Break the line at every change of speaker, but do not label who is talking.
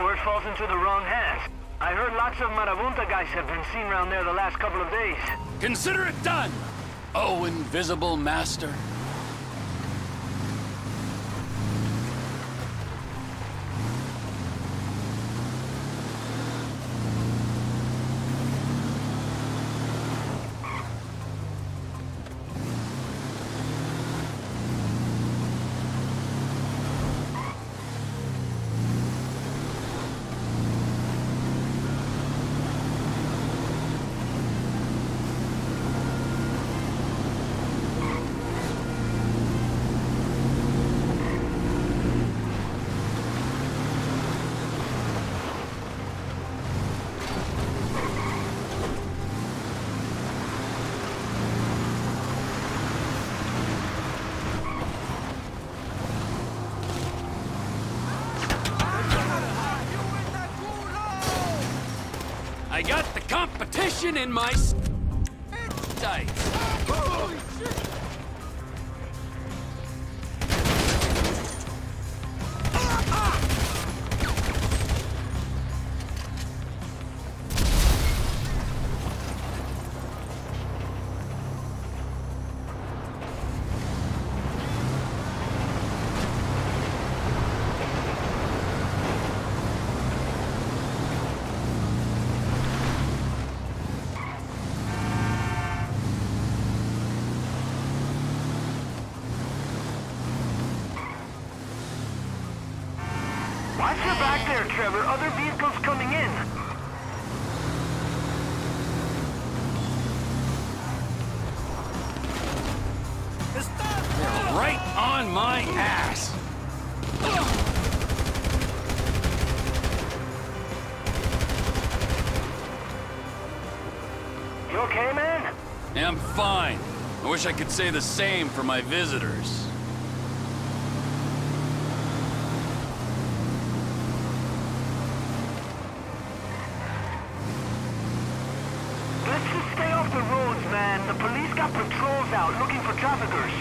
before it falls into the wrong hands. I heard lots of Marabunta guys have been seen around there the last couple of days.
Consider it done! Oh, invisible master. I got the competition in my sights.
Watch your back there, Trevor. Other vehicles coming in.
They're right on my ass.
You okay, man?
Yeah, I'm fine. I wish I could say the same for my visitors.
and the police got patrols out looking for traffickers.